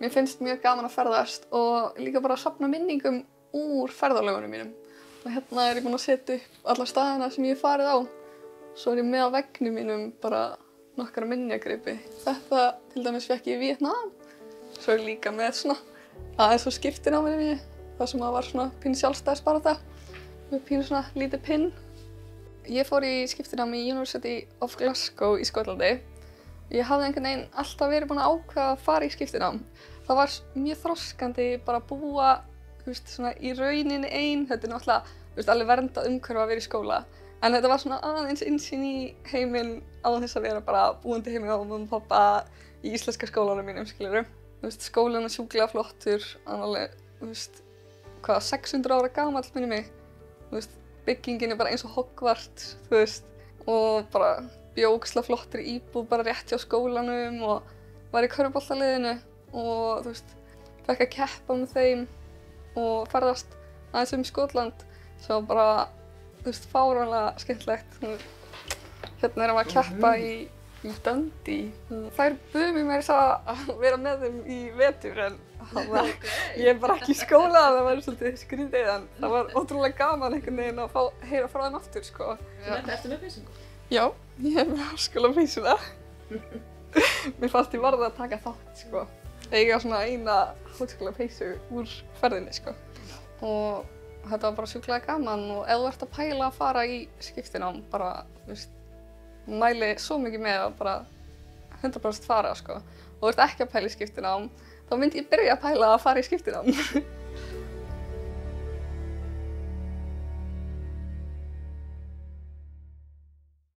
mér finnst mjög gaman að ferðast og líka bara að sapna minningum úr ferðalögunum mínum. Og hérna er ég búin að setja upp alla staðina sem ég farið á. Svo er ég með á vegnum mínum bara nokkara minnjagreipi. Þetta til dæmis fekk ég í Vietnám. Svo er ég líka með svona aðeins svo skiptin á mér mér. Það sem að var svona pín sjálfstæðis bara það. Með pín svona lítið pinn. Ég fór í skiptinám í University of Glasgow í Skotlandi. Ég hafði einhvern veginn alltaf verið búin að ákveða að fara í skiptinám. Það var mjög þroskandi bara að búa veist, í rauninni einn. Þetta er náttúrulega alveg vernda umhverfa að vera í skóla. En þetta var svona aðeins insýn í heiminn á þess að vera bara búandi heiminn á mamma og pappa í íslenska skólanum mínum, veist, skólan er sjúklega flottur, annarlega, þú veist, hvað, 600 ára gamall minni mig. Veist, byggingin er bara eins og Hogwarts, þú veist, og bara bjóksla flottir íbúð bara rétt hjá skólanum og var í körubóltaliðinu og þú veist, fekk að keppa með þeim og ferðast aðeins um Skotland sem var bara, þú veist, fáránlega skemmtilegt. Hérna erum við að keppa í, í Dundee. Þær buðu mér meira að vera með þeim í vetur en okay. ég er bara ekki í skóla, það var svolítið skrítið en það var ótrúlega gaman einhvern veginn að fá, heyra frá þeim aftur, sko. Þetta ertu með peysingu? Já, ég er með háskóla peysuna. Mér fannst ég varða að taka þátt, sko. Eiga svona eina háskóla peysu úr ferðinni, sko. Og þetta var bara sjúklega gaman og ef þú ert að pæla að fara í skiptinám, bara, þú veist, mæli svo mikið með að bara 100% fara, sko. Og þú ert ekki að pæla í skiptinám, þá myndi ég byrja að pæla að fara í skiptinám.